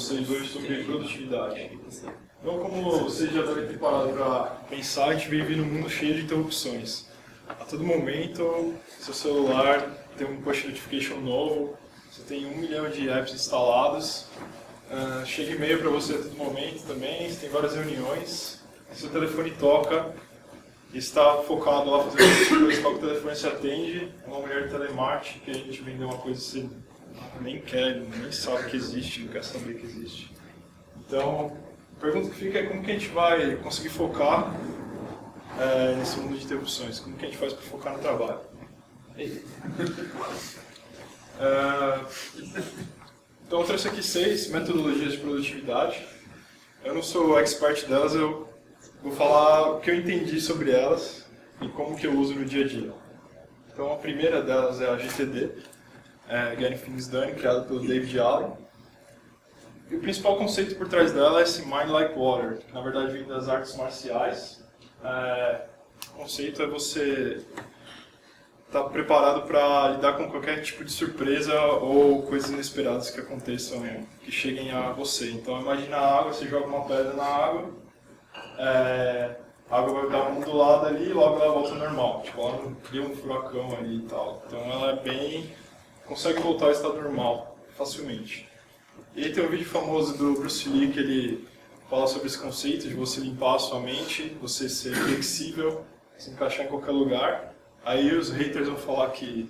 vocês hoje sobre produtividade. Então, como vocês já devem ter parado para pensar, a gente vive num mundo cheio de interrupções. A todo momento, seu celular tem um push notification novo, você tem um milhão de apps instalados, uh, chega e-mail para você a todo momento também, você tem várias reuniões, seu telefone toca, está focado lá fazendo coisas, qual o telefone se atende, é uma mulher de telemarketing que a gente vendeu uma coisa que você nem quer, nem sabe que existe, não quer saber que existe. Então, a pergunta que fica é como que a gente vai conseguir focar é, nesse mundo de interrupções, como que a gente faz para focar no trabalho. É, então eu trouxe aqui seis metodologias de produtividade. Eu não sou expert delas, eu vou falar o que eu entendi sobre elas e como que eu uso no dia a dia. Então a primeira delas é a GTD, é, Getting Things Done, criada pelo David Allen. E o principal conceito por trás dela é esse Mind Like Water, que na verdade vem das artes marciais. É, o conceito é você estar tá preparado para lidar com qualquer tipo de surpresa ou coisas inesperadas que aconteçam, que cheguem a você. Então imagina a água, você joga uma pedra na água, é, a água vai dar uma ondulada ali e logo ela volta ao normal. Tipo, ela não cria um furacão ali e tal. Então ela é bem. Consegue voltar ao estado normal facilmente. E aí tem um vídeo famoso do Bruce Lee que ele fala sobre esse conceito de você limpar a sua mente, você ser flexível, se encaixar em qualquer lugar. Aí os haters vão falar que,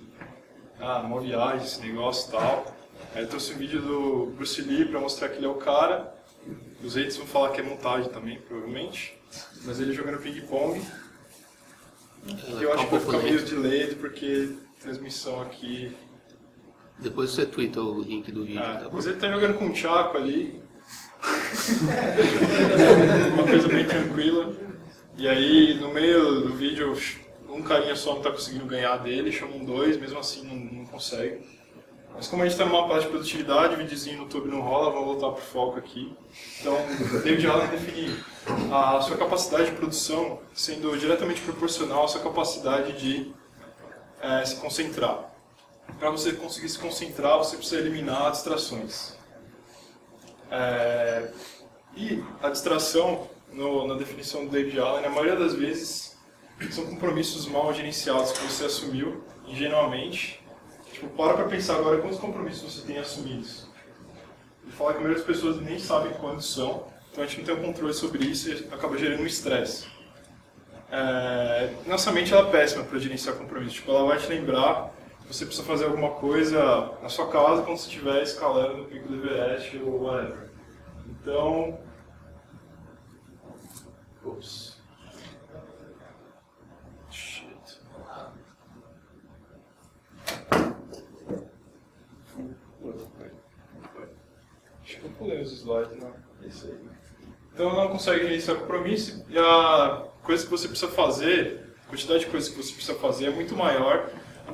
ah, uma viagem, esse negócio e tal. Aí eu trouxe um vídeo do Bruce Lee para mostrar que ele é o cara. Os haters vão falar que é montagem também, provavelmente. Mas ele jogando ping-pong. Que eu acho que vai ficar meio delayed porque transmissão aqui. Depois você twitta o link do vídeo. Ah, tá mas ele tá jogando com o Chaco ali. Uma coisa bem tranquila. E aí, no meio do vídeo, um carinha só não tá conseguindo ganhar dele, chamam dois, mesmo assim não, não consegue. Mas como a gente está numa parte de produtividade, o videozinho no YouTube não rola, vamos voltar para o foco aqui. Então, David Allen define a sua capacidade de produção sendo diretamente proporcional à sua capacidade de é, se concentrar. Para você conseguir se concentrar, você precisa eliminar distrações. É, e a distração, no, na definição do David Allen, na maioria das vezes, são compromissos mal gerenciados que você assumiu ingenuamente Tipo, para pra pensar agora quantos compromissos você tem assumidos. Ele fala que a maioria das pessoas nem sabem quantos são, então a gente não tem um controle sobre isso e acaba gerando um estresse. É, nossa mente ela é péssima para gerenciar compromissos. Tipo, ela vai te lembrar você precisa fazer alguma coisa na sua casa quando você estiver escalando no pico do Everest ou whatever. Então. Ups. pulei os slides, não. É isso aí. Então não consegue gerenciar compromisso e a coisa que você precisa fazer, a quantidade de coisas que você precisa fazer é muito maior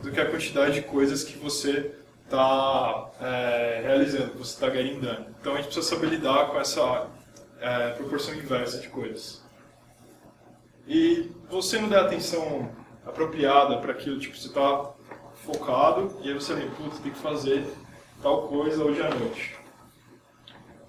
do que a quantidade de coisas que você está é, realizando, que você está gerindando. Então a gente precisa saber lidar com essa é, proporção inversa de coisas. E você não der atenção apropriada para aquilo, tipo, você está focado e aí você lembra, putz, tem que fazer tal coisa hoje à noite.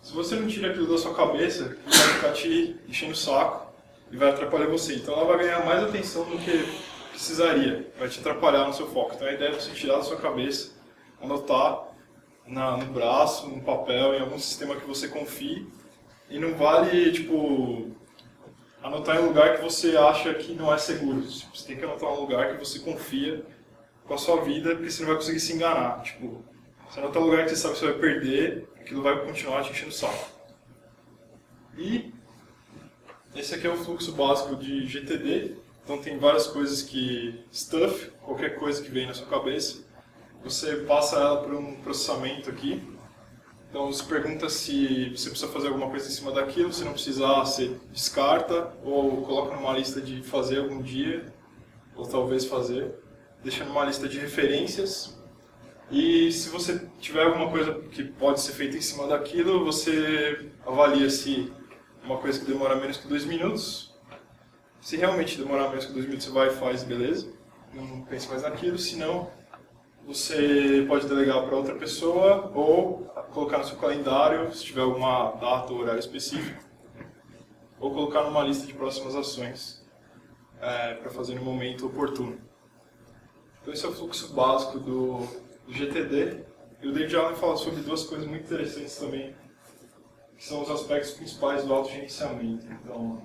Se você não tira aquilo da sua cabeça, vai ficar te enchendo o saco e vai atrapalhar você. Então ela vai ganhar mais atenção do que precisaria, vai te atrapalhar no seu foco. Então a ideia é você tirar da sua cabeça, anotar na, no braço, no papel, em algum sistema que você confie. E não vale, tipo, anotar em um lugar que você acha que não é seguro. Você tem que anotar um lugar que você confia com a sua vida, porque você não vai conseguir se enganar. Tipo, você em um lugar que você sabe que você vai perder aquilo vai continuar te enchendo o saco. E esse aqui é o fluxo básico de GTD. Então tem várias coisas que stuff, qualquer coisa que vem na sua cabeça, você passa ela por um processamento aqui. Então você pergunta se você precisa fazer alguma coisa em cima daquilo, se não precisar, você descarta ou coloca numa lista de fazer algum dia, ou talvez fazer, deixa numa lista de referências e se você tiver alguma coisa que pode ser feita em cima daquilo, você avalia se uma coisa que demora menos que dois minutos. Se realmente demorar menos que dois minutos, você vai e faz, beleza. Não pense mais naquilo. Se não, você pode delegar para outra pessoa ou colocar no seu calendário, se tiver alguma data ou horário específico, ou colocar numa lista de próximas ações é, para fazer no momento oportuno. Então esse é o fluxo básico do, do GTD. E o David Allen fala sobre duas coisas muito interessantes também, que são os aspectos principais do autogerenciamento. Então,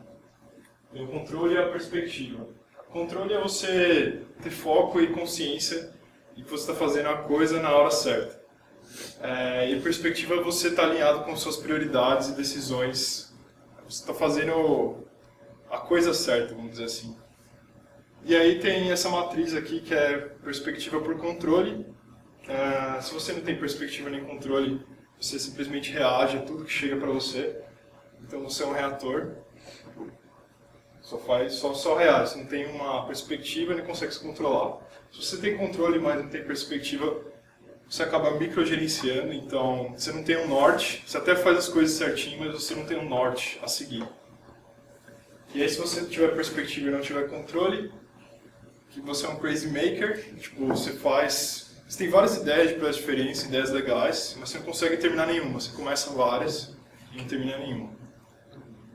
o controle e a perspectiva. O controle é você ter foco e consciência e que você está fazendo a coisa na hora certa. É, e perspectiva é você estar tá alinhado com suas prioridades e decisões. Você está fazendo a coisa certa, vamos dizer assim. E aí tem essa matriz aqui que é perspectiva por controle. É, se você não tem perspectiva nem controle, você simplesmente reage a tudo que chega para você. Então você é um reator. Só faz, só, só reage. Você não tem uma perspectiva não consegue se controlar. Se você tem controle, mas não tem perspectiva, você acaba microgerenciando, então você não tem um norte, você até faz as coisas certinho, mas você não tem um norte a seguir. E aí se você tiver perspectiva e não tiver controle, que você é um crazy maker, tipo, você faz, você tem várias ideias de projetos diferentes, ideias legais, mas você não consegue terminar nenhuma, você começa várias e não termina nenhuma.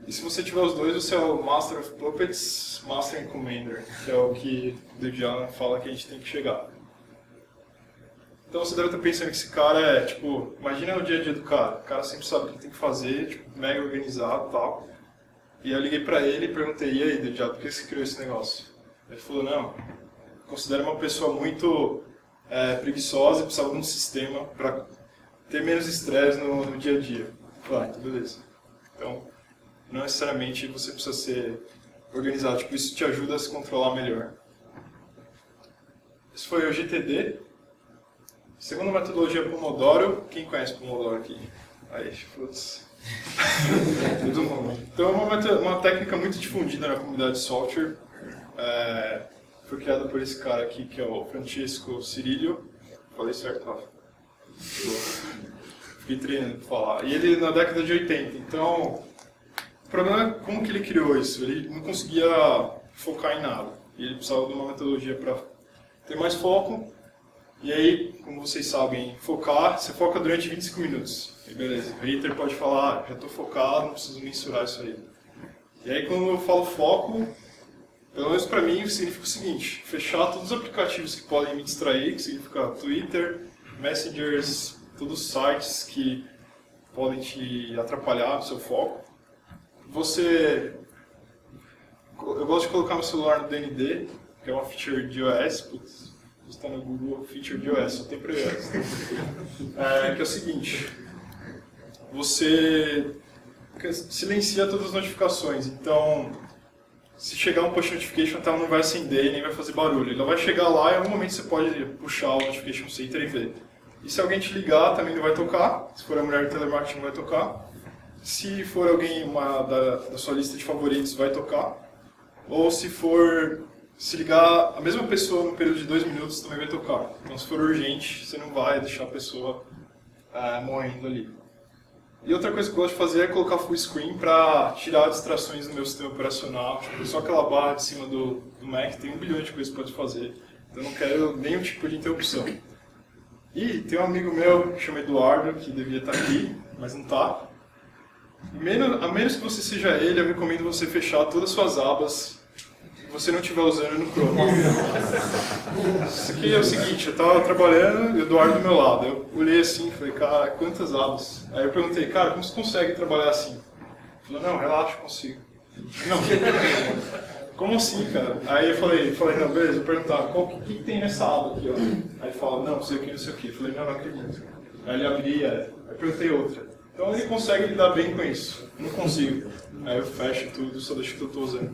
E se você tiver os dois, você é o Master of Puppets, Master and Commander, que é o que o Allen fala que a gente tem que chegar. Então você deve estar pensando que esse cara é, tipo, imagina o dia a dia do cara. O cara sempre sabe o que tem que fazer, tipo, mega organizado e tal. E eu liguei pra ele e perguntei, e aí, Allen, por que você criou esse negócio? Ele falou, não, considero uma pessoa muito é, preguiçosa e precisava de um sistema para ter menos estresse no, no, dia a dia. Falei, ah, então beleza. Então, não necessariamente você precisa ser organizado, tipo, isso te ajuda a se controlar melhor. Esse foi o GTD. Segunda metodologia Pomodoro. Quem conhece Pomodoro aqui? Aí, putz. Todo mundo. Então é uma, uma técnica muito difundida na comunidade de software. É, foi criada por esse cara aqui, que é o Francesco Cirillo. Falei certo, Rafa? Fiquei treinando para falar. E ele na década de 80. Então, o problema é como que ele criou isso. Ele não conseguia focar em nada. Ele precisava de uma metodologia para ter mais foco. E aí, como vocês sabem, focar, você foca durante 25 minutos. E beleza, o hater pode falar, ah, já estou focado, não preciso mensurar isso aí. E aí, quando eu falo foco, pelo menos para mim, significa o seguinte: fechar todos os aplicativos que podem me distrair, que significa Twitter, Messengers, todos os sites que podem te atrapalhar no seu foco você. Eu gosto de colocar no celular no DND, que é uma feature de iOS, putz, está no Google Feature de iOS, só tem para iOS. É, que é o seguinte: você silencia todas as notificações, então se chegar um push notification, ela não vai acender nem vai fazer barulho. Ela vai chegar lá e em algum momento você pode puxar o notification center e ver. E se alguém te ligar, também não vai tocar. Se for a mulher de telemarketing, não vai tocar. Se for alguém uma, da, da sua lista de favoritos, vai tocar. Ou se for se ligar a mesma pessoa no período de dois minutos, também vai tocar. Então, se for urgente, você não vai deixar a pessoa é, morrendo ali. E outra coisa que eu gosto de fazer é colocar full screen para tirar distrações do meu sistema operacional. Tipo, só aquela barra de cima do, do Mac tem um bilhão de coisas que pode fazer. Então, eu não quero nenhum tipo de interrupção. E tem um amigo meu que chama Eduardo, que devia estar aqui, mas não está. Menos, a menos que você seja ele, eu recomendo você fechar todas as suas abas que você não estiver usando no Chrome. Isso aqui é o seguinte, eu estava trabalhando e o Eduardo do meu lado. Eu olhei assim e falei, cara, quantas abas? Aí eu perguntei, cara, como você consegue trabalhar assim? Ele falou, não, relaxa, consigo. Não, como assim, cara? Aí eu falei, falei não, beleza, eu perguntar, qual que, que, tem nessa aba aqui, ó? Aí ele fala, não, não sei o que, não sei o que. Eu falei, não, não acredito. Aí ele abria, aí eu perguntei outra. Então ele consegue lidar bem com isso. Não consigo. Aí eu fecho tudo, só deixo que eu estou usando.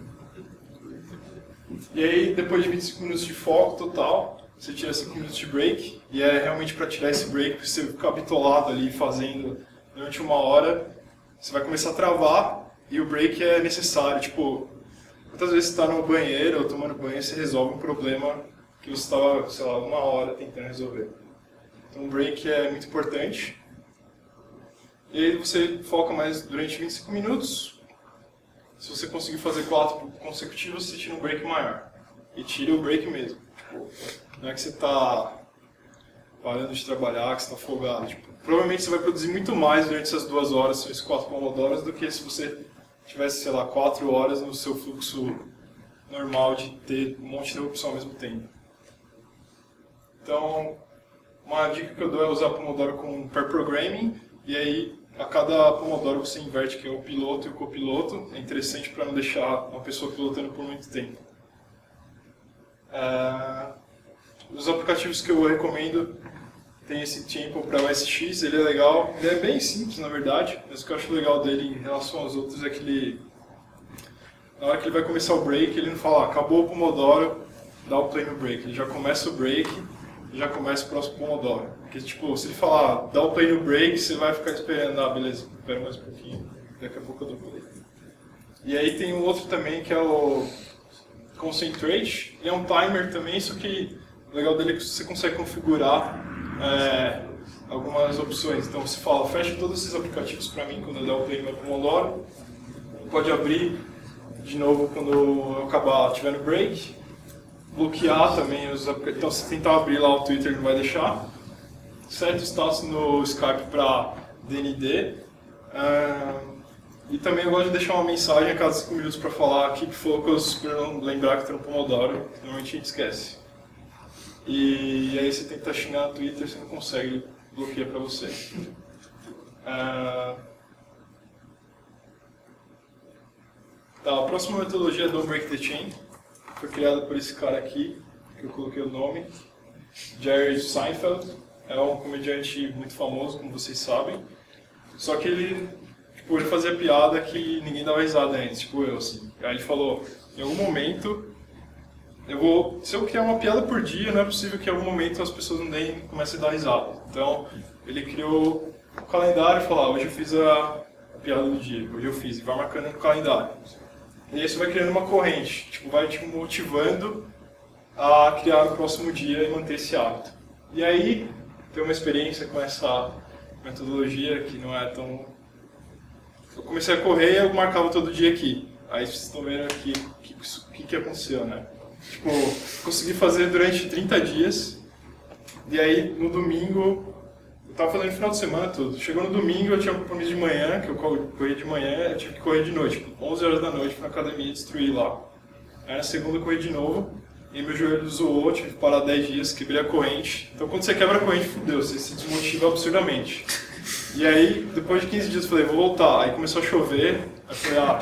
E aí, depois de 25 minutos de foco total, você tira 5 minutos de break. E é realmente para tirar esse break, porque você ficar bitolado ali fazendo durante uma hora, você vai começar a travar e o break é necessário. Tipo, quantas vezes você está no banheiro ou tomando banho, você resolve um problema que você estava, sei lá, uma hora tentando resolver. Então o break é muito importante. E aí você foca mais durante 25 minutos. Se você conseguir fazer quatro consecutivos, você tira um break maior. E tira o break mesmo. Tipo, não é que você está parando de trabalhar, que você está folgado. Tipo, provavelmente você vai produzir muito mais durante essas duas horas, esses quatro pomodoros, do que se você tivesse, sei lá, quatro horas no seu fluxo normal de ter um monte de interrupção ao mesmo tempo. Então, uma dica que eu dou é usar Pomodoro com pair programming, e aí a cada Pomodoro você inverte que é o piloto e o copiloto. É interessante para não deixar uma pessoa pilotando por muito tempo. Uh, os aplicativos que eu recomendo tem esse tempo para o SX, ele é legal. Ele é bem simples, na verdade, mas o que eu acho legal dele em relação aos outros é que ele, na hora que ele vai começar o break, ele não fala, ah, acabou o Pomodoro, dá o play no break. Ele já começa o break já começa o próximo Pomodoro. Porque, tipo, se ele falar, dá o play no break, você vai ficar esperando, ah, beleza, espera mais um pouquinho, daqui a pouco eu dou play. E aí tem um outro também que é o Concentrate, ele é um timer também, só que o legal dele é que você consegue configurar é, algumas opções. Então você fala, fecha todos esses aplicativos para mim quando eu der o play no Pomodoro. Pode abrir de novo quando eu acabar tiver no break. Bloquear também os. Então se tentar abrir lá o Twitter não vai deixar. Certo status no Skype para DND. Uh, e também eu gosto de deixar uma mensagem a cada 5 minutos para falar keep focus, para não lembrar que estou no Pomodoro, normalmente a gente esquece. E aí você tenta xingar no Twitter, você não consegue, bloqueia para você. Uh... Tá, a próxima metodologia é Don't Break the Chain. Foi criada por esse cara aqui, que eu coloquei o nome. Jerry Seinfeld. É um comediante muito famoso, como vocês sabem. Só que ele, tipo, ele fazia piada que ninguém dava risada antes, tipo eu, assim. Aí ele falou, em algum momento eu vou, se eu criar uma piada por dia, não é possível que em algum momento as pessoas não deem, comecem a dar risada. Então, ele criou o um calendário e falou, ah, hoje eu fiz a, a, piada do dia, hoje eu fiz, e vai marcando no calendário. E aí você vai criando uma corrente, tipo, vai te motivando a criar no próximo dia e manter esse hábito. E aí, ter uma experiência com essa metodologia que não é tão... Eu comecei a correr e eu marcava todo dia aqui. Aí vocês estão vendo aqui o que, que, que aconteceu, né? Tipo, consegui fazer durante 30 dias. E aí, no domingo, tava fazendo final de semana tudo. Chegou no domingo, eu tinha um compromisso de manhã, que eu corri de manhã, eu tive que correr de noite. Tipo, 11 horas da noite pra academia destruir lá. Aí na segunda eu corri de novo. E meu joelho zoou, tive que parar 10 dias, quebrei a corrente. Então quando você quebra a corrente, fudeu, você se desmotiva absurdamente. E aí, depois de 15 dias, eu falei, vou voltar. Aí começou a chover, aí eu falei, ah,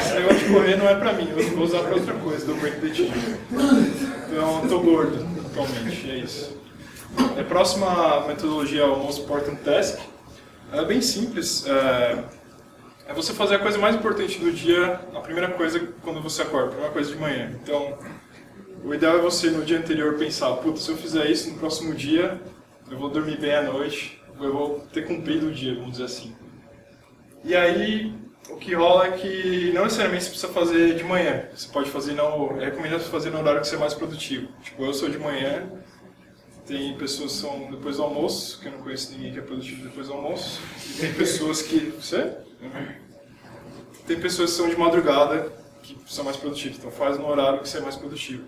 esse negócio de correr não é pra mim, eu vou usar pra outra coisa, do break the team. Então, eu tô gordo, atualmente, é isso. A próxima metodologia é o Most Important Task. Ela é bem simples, é, é você fazer a coisa mais importante do dia, a primeira coisa quando você acorda, a primeira coisa de manhã. Então, o ideal é você no dia anterior pensar, puta, se eu fizer isso no próximo dia, eu vou dormir bem à noite, eu vou ter cumprido o dia, vamos dizer assim. E aí, o que rola é que não necessariamente você precisa fazer de manhã. Você pode fazer, não, é recomendado fazer no horário que você é mais produtivo. Tipo, eu sou de manhã, tem pessoas que são depois do almoço, que eu não conheço ninguém que é produtivo depois do almoço. E tem pessoas que. Você? Tem pessoas que são de madrugada, que são mais produtivas. Então faz no horário que você é mais produtivo.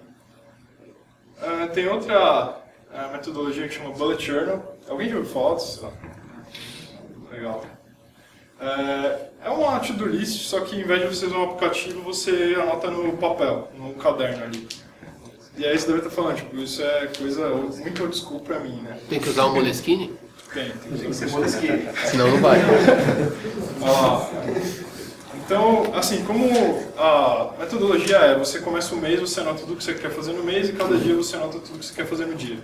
Uh, tem outra a metodologia que chama Bullet Journal. Alguém já ouviu falar disso? Legal. É, é uma to-do list, só que em vez de você usar um aplicativo, você anota no papel, no caderno ali. E aí você deve estar falando, tipo, isso é coisa muito old school pra mim, né? Tem que usar o Moleskine? Tem, tem que ser Moleskine. Senão não vai. ah, então, assim, como a metodologia é, você começa o mês, você anota tudo que você quer fazer no mês e cada dia você anota tudo que você quer fazer no dia.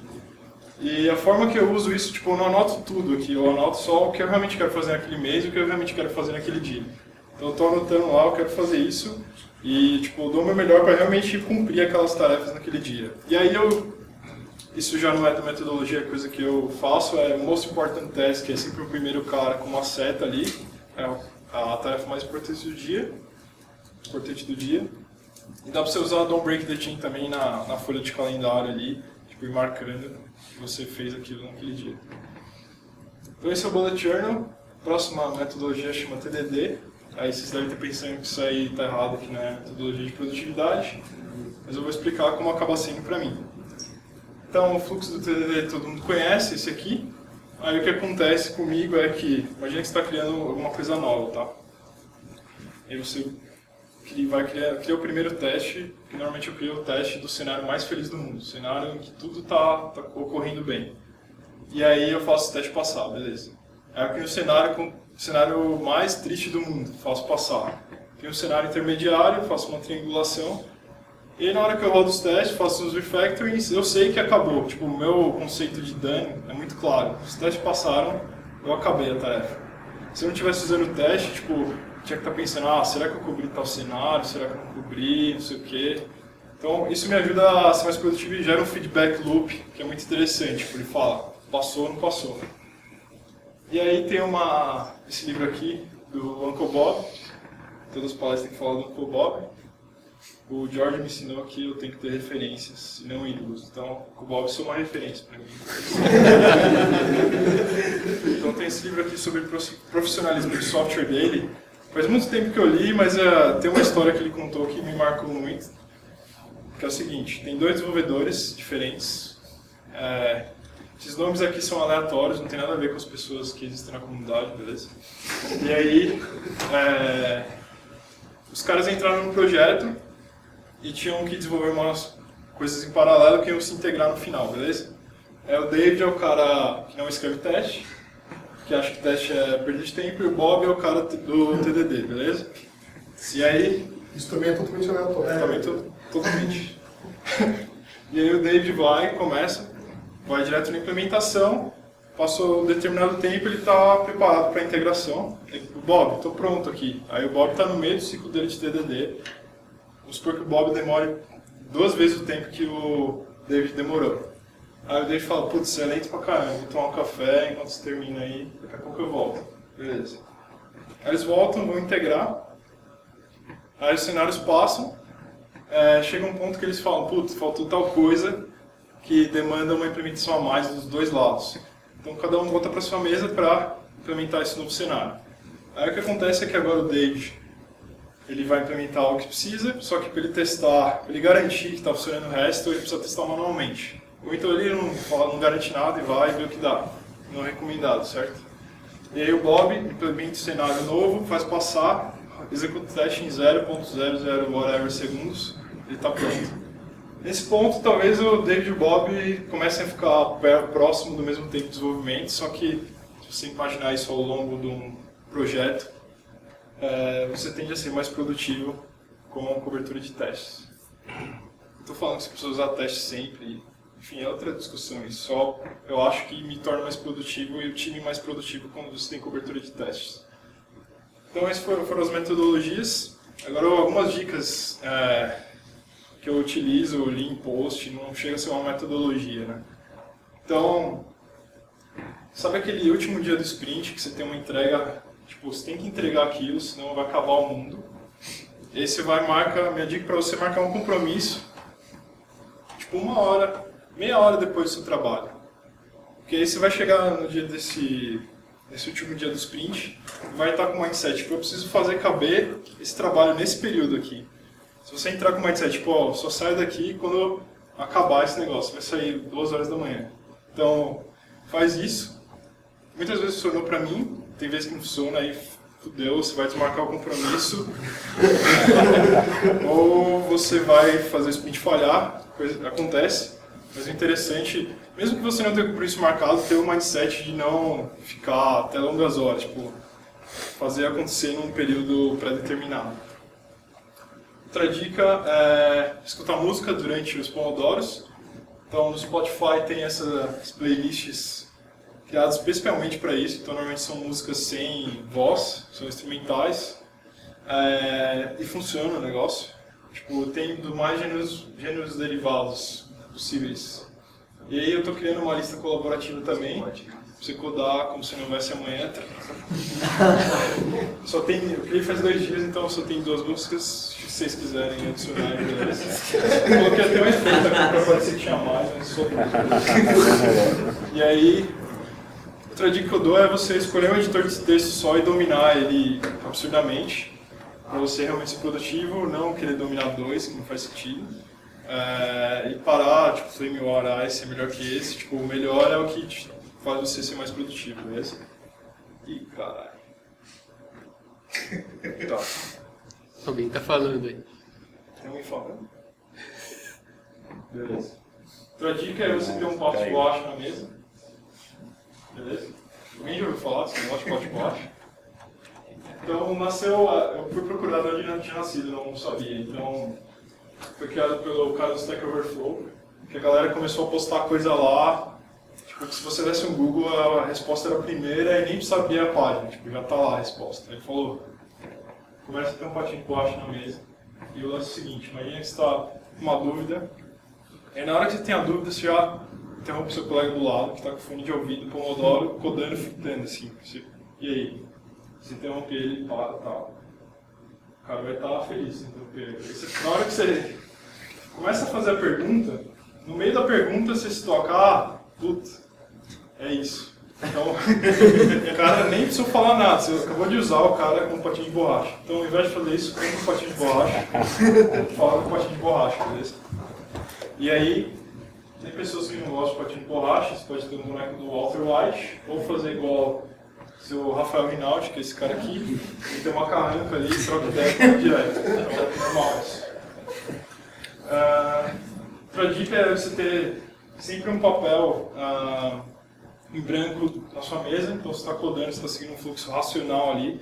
E a forma que eu uso isso, tipo, eu não anoto tudo aqui, eu anoto só o que eu realmente quero fazer naquele mês e o que eu realmente quero fazer naquele dia. Então eu estou anotando lá, eu quero fazer isso e, tipo, dou o meu melhor para realmente cumprir aquelas tarefas naquele dia. E aí eu, isso já não é da metodologia, a coisa que eu faço é most important task, que é sempre o primeiro cara com uma seta ali, é a tarefa mais importante do dia, importante do dia. E dá para você usar Don't Break the Chain também na, na folha de calendário ali, tipo, ir marcando você fez aquilo naquele dia. Então esse é o Bullet Journal. Próxima metodologia chama TDD. Aí vocês devem estar pensando que isso aí está errado, que não é metodologia de produtividade. Mas eu vou explicar como acaba sendo para mim. Então, o fluxo do TDD todo mundo conhece, esse aqui. Aí o que acontece comigo é que, imagina que você está criando alguma coisa nova, tá? Aí você vai criar, cria o primeiro teste, que normalmente eu crio o teste do cenário mais feliz do mundo, cenário em que tudo está tá ocorrendo bem. E aí eu faço o teste passar, beleza. Aí eu crio o cenário o cenário mais triste do mundo, faço passar. Crio um cenário intermediário, faço uma triangulação e na hora que eu rodo os testes, faço os refactorings, eu sei que acabou. Tipo, o meu conceito de dano é muito claro. Os testes passaram, eu acabei a tarefa. Se eu não estivesse fazendo o teste, tipo, tinha que estar tá pensando, ah, será que eu cobri tal cenário? Será que eu não cobri? Não sei o quê. Então, isso me ajuda a ser mais produtivo e gera um feedback loop, que é muito interessante. Tipo, ele fala, passou ou não passou. E aí tem uma, esse livro aqui, do Uncle Bob. Todas as palestras têm que falar do Uncle Bob. O George me ensinou que eu tenho que ter referências e não ídolos. Então, o Bob é uma referência para mim. então, tem esse livro aqui sobre profissionalismo de software dele. Faz muito tempo que eu li, mas uh, tem uma história que ele contou que me marcou muito. Que é o seguinte: tem dois desenvolvedores diferentes. É, esses nomes aqui são aleatórios, não tem nada a ver com as pessoas que existem na comunidade, beleza? E aí, é, os caras entraram no projeto e tinham que desenvolver umas coisas em paralelo que iam se integrar no final, beleza? É, o David é o cara que não escreve teste, que acha que teste é perda de tempo, e o Bob é o cara do TDD, beleza? E aí... Isso também é totalmente aleatório. É, também to totalmente. e aí o David vai, começa, vai direto na implementação, passou um determinado tempo, ele está preparado para a integração. O Bob, estou pronto aqui. Aí o Bob está no meio do ciclo dele de TDD, Vamos supor que o Bob demore duas vezes o tempo que o David demorou. Aí o David fala, putz, você é lento pra caramba, vou tomar um café enquanto você termina aí, daqui a pouco eu volto. Beleza. Aí eles voltam, vão integrar, aí os cenários passam, é, chega um ponto que eles falam, putz, faltou tal coisa que demanda uma implementação a mais dos dois lados. Então cada um volta para sua mesa para implementar esse novo cenário. Aí o que acontece é que agora o David ele vai implementar o que precisa, só que para ele testar, para ele garantir que está funcionando o resto, ele precisa testar manualmente. Ou então ele não, fala, não garante nada e vai ver o que dá. Não é recomendado, certo? E aí o Bob implementa o cenário novo, faz passar, executa o teste em 0.00 whatever segundos, ele está pronto. Nesse ponto, talvez o David e o Bob comecem a ficar próximo do mesmo tempo de desenvolvimento, só que se você imaginar isso ao longo de um projeto, é, você tende a ser mais produtivo com a cobertura de testes. Estou falando que você precisa usar teste sempre, enfim, é outra discussão isso. Só eu acho que me torna mais produtivo e o time mais produtivo quando você tem cobertura de testes. Então, essas foram as metodologias. Agora, algumas dicas é, que eu utilizo, li em post, não chega a ser uma metodologia, né? Então, sabe aquele último dia do sprint que você tem uma entrega Tipo, você tem que entregar aquilo, senão vai acabar o mundo. E aí você vai marcar, minha dica para você é marcar um compromisso, tipo uma hora, meia hora depois do seu trabalho. Porque aí você vai chegar no dia desse, desse último dia do sprint, vai estar com o mindset, tipo, eu preciso fazer caber esse trabalho nesse período aqui. Se você entrar com o mindset, tipo, ó, só saio daqui quando acabar esse negócio, vai sair duas horas da manhã. Então, faz isso. Muitas vezes funcionou para mim, tem vezes que não funciona, aí fudeu, você vai desmarcar o compromisso, ou você vai fazer o sprint falhar, coisa, acontece, mas o interessante, mesmo que você não tenha compromisso marcado, ter o mindset de não ficar até longas horas, tipo, fazer acontecer num período pré-determinado. Outra dica é escutar música durante os pomodoros. Então, no Spotify tem essas playlists criados especialmente para isso, então normalmente são músicas sem voz, são instrumentais, é, e funciona o negócio. Tipo, tem do mais gêneros, gêneros derivados possíveis. E aí eu estou criando uma lista colaborativa também, você codar como se não houvesse amanhã. só tem, eu criei faz dois dias, então só tem duas músicas, se vocês quiserem adicionar, beleza. Eu coloquei até um efeito aqui para parecer que tinha mais, mas só E aí, Outra dica que eu dou é você escolher um editor de texto só e dominar ele absurdamente, para você realmente ser produtivo, não querer dominar dois, que não faz sentido. é, e parar, tipo, Flame War, ah, esse é melhor que esse, tipo, o melhor é o que te faz você ser mais produtivo, beleza? Ih, caralho. tá. Alguém tá falando aí. Tem alguém falando? Beleza. Outra dica é você ter um pote borracha na mesa. Beleza? Alguém já ouviu falar de pote de borracha? Então, nasceu, eu fui procurar onde não tinha nascido, não sabia. Então, foi criado pelo cara do Stack Overflow, que a galera começou a postar coisa lá. Tipo, que se você desse um Google, a resposta era a primeira e nem sabia a página, tipo, já tá lá a resposta. Ele falou, começa a ter um de borracha na mesa. E o lance é o seguinte, imagina que você está com uma dúvida, e na hora que você tem a dúvida, você já interrompe seu colega do lado, que está com fone de ouvido, pomodoro, codando, fitando, assim. Você, e aí? Você interrompe ele, para e tal. O cara vai estar feliz em interromper ele. Na hora que você começa a fazer a pergunta, no meio da pergunta você se toca, ah, puta, é isso. Então, o cara nem precisou falar nada, você acabou de usar o cara com um potinho de borracha. Então, ao invés de fazer isso com um potinho de borracha, fala com um potinho de borracha, beleza? E aí, tem pessoas que não gostam de potinho de borracha, você pode ter um boneco do Walter White, ou fazer igual seu Rafael Rinaldi, que é esse cara aqui, ele tem uma carranca ali e troca ideia com direto. Então, é normal isso. Ah, outra dica é você ter sempre um papel ah, em branco na sua mesa, então você está codando, você está seguindo um fluxo racional ali,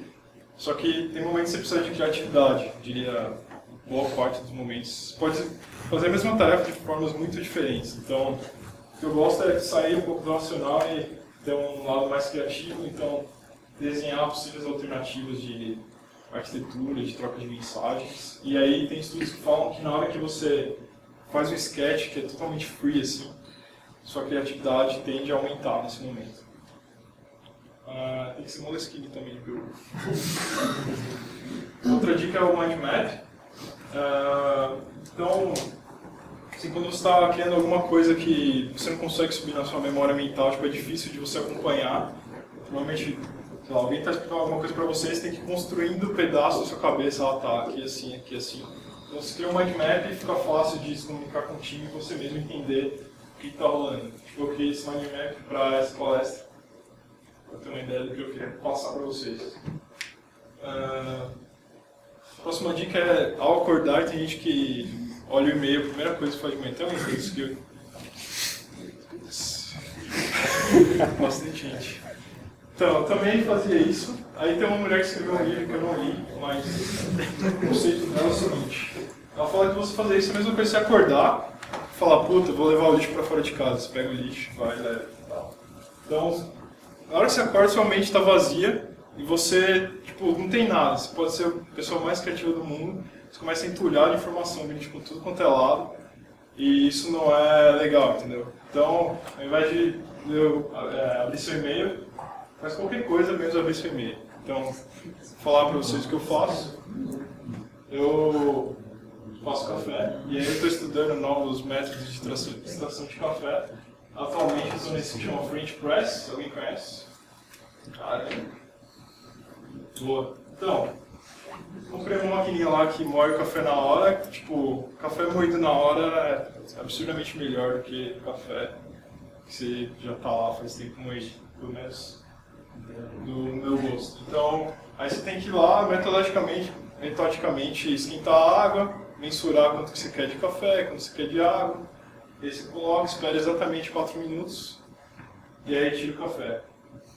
só que tem momentos que você precisa de criatividade, diria boa parte dos momentos. Você pode fazer a mesma tarefa de formas muito diferentes, então o que eu gosto é sair um pouco do racional e ter um lado mais criativo, então desenhar possíveis alternativas de arquitetura, de troca de mensagens. E aí tem estudos que falam que na hora que você faz um sketch que é totalmente free assim, sua criatividade tende a aumentar nesse momento. Ah, tem que ser Moleskine também, viu? Outra dica é o mind map. Ah, então, assim, quando você está criando alguma coisa que você não consegue subir na sua memória mental, tipo, é difícil de você acompanhar. Normalmente, sei lá, alguém está explicando alguma coisa para você, você tem que ir construindo pedaços da sua cabeça, ah tá, aqui assim, aqui assim. Então você cria um mind map e fica fácil de se comunicar com o time e você mesmo entender que está rolando. Tipo, eu criei esse mind map para essa palestra, para ter uma ideia do que eu queria passar para vocês. A próxima dica é, ao acordar, tem gente que olha o e-mail, a primeira coisa que faz de manhã, tem alguém que isso que eu... Bastante gente. Então, também fazia isso. Aí tem uma mulher que escreveu um livro que eu não li, mas o conceito dela é o seguinte. Ela fala que você fazer isso coisa que você acordar falar, puta, vou levar o lixo pra fora de casa. Você pega o lixo, vai leva. Então, na hora que você acorda, sua mente está vazia e você, tipo, não tem nada. Você pode ser a pessoa mais criativa do mundo. Você começa a entulhar de informação vindo, tipo, tudo quanto é lado. E isso não é legal, entendeu? Então, ao invés de eu é, abrir seu e-mail, faz qualquer coisa menos abrir seu e-mail. Então, vou falar para vocês o que eu faço. Eu faço café e aí eu estou estudando novos métodos de extração, de café. Atualmente eu estou nesse que chama French Press, alguém conhece? Cara, boa. Então, comprei uma maquininha lá que moe o café na hora. Tipo, café moído na hora é absurdamente melhor do que café que você já tá lá faz tempo moído, pelo menos do meu gosto. Então, aí você tem que ir lá metodologicamente, metodicamente esquentar a água, mensurar quanto que você quer de café, quanto você quer de água. E aí você coloca, espera exatamente 4 minutos e aí tira o café.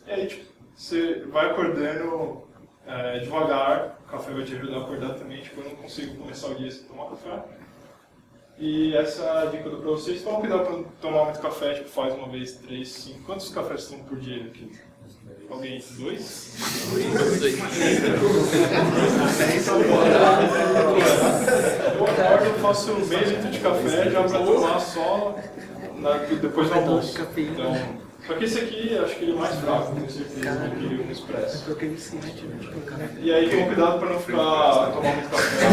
E aí tipo, você vai acordando é, devagar, o café vai te ajudar a acordar também, tipo, eu não consigo começar o dia sem tomar café. E essa é a dica que eu dou pra vocês, toma cuidado pra não tomar muito café, tipo, faz uma vez, três, cinco. Quantos cafés tomam por dia aqui? Alguém? Dois? Eu acordo, eu faço meio litro de café já pra tomar só na- depois do almoço. Então, só que esse aqui, acho que ele é mais fraco, com certeza, do que o expresso. E aí toma cuidado pra não ficar tomar muito café.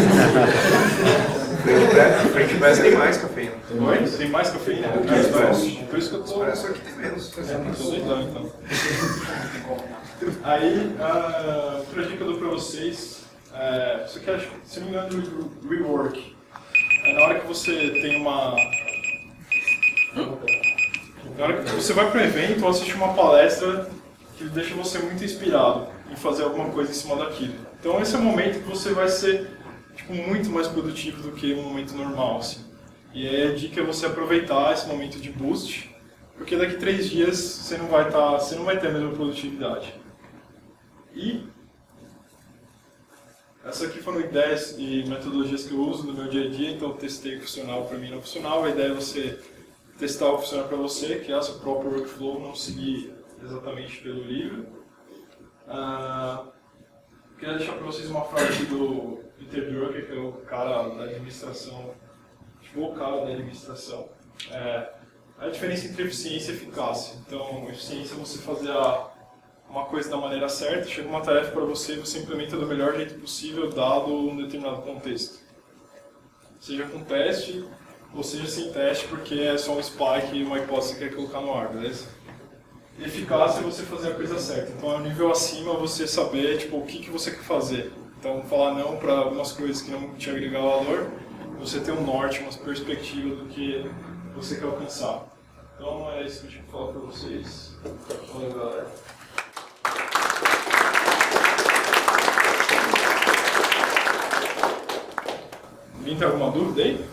French press, French press tem mais cafeína. Oi? Tem mais cafeína do que expresso? Por isso que eu tô... Expresso aqui tem menos. Tô doidão, então. Aí, a outra dica que eu dou pra vocês, é, isso aqui se não me engano, do Rework. é na hora que você tem uma. Na hora que você vai para um evento ou assiste uma palestra que deixa você muito inspirado em fazer alguma coisa em cima daquilo. Então esse é o momento que você vai ser tipo, muito mais produtivo do que um momento normal. Assim. E aí a dica é você aproveitar esse momento de boost, porque daqui três dias você não vai tá, você não vai ter a mesma produtividade. E essas aqui foram ideias e metodologias que eu uso no meu dia a dia, então eu testei o funcional para mim não funcional. A ideia é você testar o que para você, criar é seu próprio workflow, não seguir exatamente pelo livro. Uh, queria deixar para vocês uma frase do Peter Drucker, que é o cara da administração, tipo, o cara da administração. É, a diferença entre eficiência e eficácia. Então, eficiência é você fazer a uma coisa da maneira certa, chega uma tarefa para você e você implementa do melhor jeito possível, dado um determinado contexto. Seja com teste, ou seja sem teste, porque é só um spike e uma hipótese que quer colocar no ar, beleza? Eficácia é você fazer a coisa certa. Então, é um nível acima você saber tipo, o que, que você quer fazer. Então, falar não para algumas coisas que não te agregam valor, você ter um norte, uma perspectiva do que você quer alcançar. Então, é isso que eu tinha que falar para vocês. Valeu, galera. Alguém tem alguma dúvida aí?